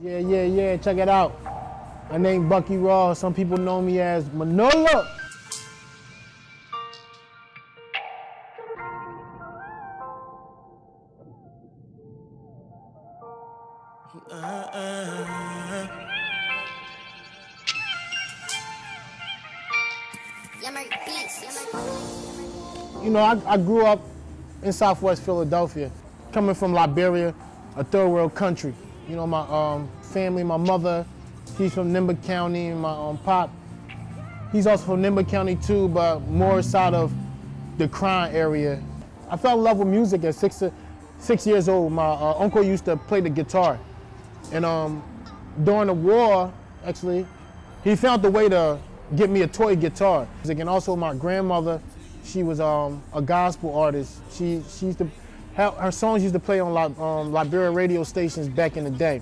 Yeah, yeah, yeah, check it out. My name Bucky Raw. Some people know me as Manola. You know, I, I grew up in Southwest Philadelphia, coming from Liberia, a third world country. You know, my um, family, my mother, he's from Nimba County, and my um, pop, he's also from Nimba County too, but more side of the crime area. I fell in love with music at six, six years old. My uh, uncle used to play the guitar. And um, during the war, actually, he found a way to get me a toy guitar. And also my grandmother, she was um, a gospel artist. She, she used to, her songs used to play on um, Liberian radio stations back in the day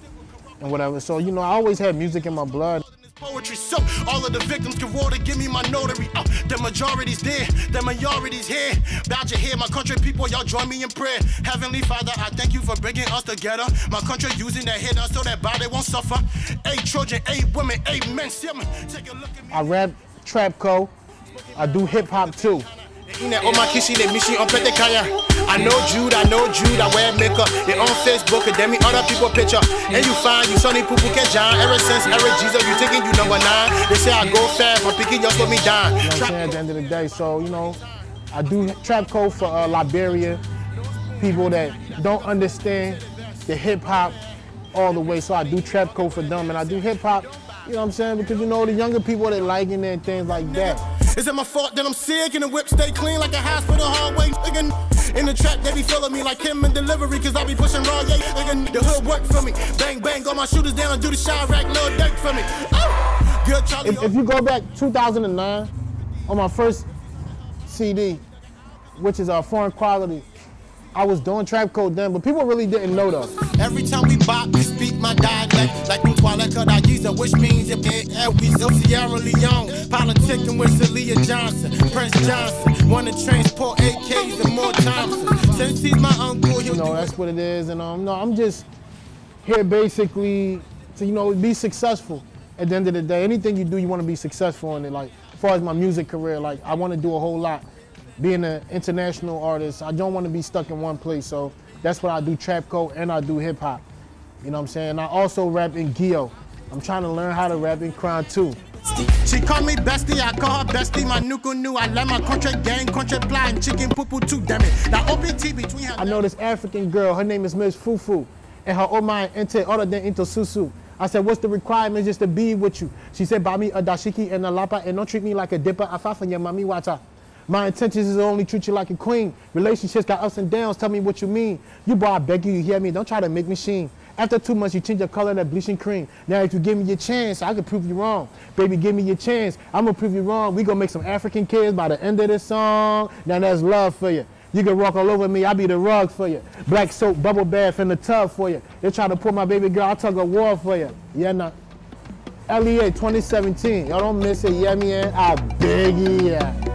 and whatever. So, you know, I always had music in my blood. Poetry, so all of the victims can roll to give me my notary. Uh, the majority's there, the majority's here. Bow your head, my country people, y'all join me in prayer. Heavenly Father, I thank you for bringing us together. My country using that hit us so that body won't suffer. Eight children, eight women, eight men. Take a look at me. I rap Trapco. I do hip hop too. I know Jude, I know Jude, I wear makeup. They on Facebook, and then me other people picture. And you find you Sonny Poo get John. Ever since Eric Jesus, you thinking you number nine. They say I go fast, I'm picking you slow me down. You know what I'm saying? At the end of the day, so you know, I do Trapco for uh, Liberia, people that don't understand the hip hop all the way. So I do Trapco for them, and I do hip hop. You know what I'm saying? Because you know the younger people that liking it and things like that. Is it my fault that I'm sick and the whip stay clean like a hospital hallway? Again, in the trap, they be feeling me like him in delivery, cause I be pushing raw, yeah. The hood work for me. Bang, bang, all my shooters down do the shot rack, little for me. Oh, good Charlie. If, if you go back 2009, on my first CD, which is a foreign quality, I was doing Trapco then, but people really didn't know though. Every time we bop, we speak my dialect, like Mutwala Kadagiza, which means if we so Sierra Leone, politicking with Celia Johnson, Prince Johnson, wanna transport AKs and more Thompson. Since he's my uncle, you know that's what it is, and um, no, I'm just here basically to you know be successful. At the end of the day, anything you do, you want to be successful in it. Like as far as my music career, like I want to do a whole lot being an international artist, I don't want to be stuck in one place. So that's what I do Trapco and I do hip hop. You know what I'm saying? I also rap in Gio. I'm trying to learn how to rap in Crown too. She call me bestie, I call her bestie. My nuku nu, I let my country gang, country fly, and chicken poo poo too, damn it. Now OPT between her. I know this African girl, her name is Miss Fufu, and her oma into other than into susu. I said, what's the requirement just to be with you? She said, buy me a dashiki and a lapa and don't treat me like a dipper. Afafa your mami wata. My intentions is to only treat you like a queen. Relationships got ups and downs. Tell me what you mean. You boy, I beg you, you hear me? Don't try to make me sheen. After two months, you change your color to bleaching cream. Now, if you give me your chance, I can prove you wrong. Baby, give me your chance. I'm gonna prove you wrong. We gonna make some African kids by the end of this song. Now that's love for you. You can walk all over me, I'll be the rug for you. Black soap, bubble bath in the tub for you. They try to pull my baby girl, I'll tug a war for you. Yeah, nah. LEA 2017. Y'all don't miss it. Yeah, man. I beg you. Yeah.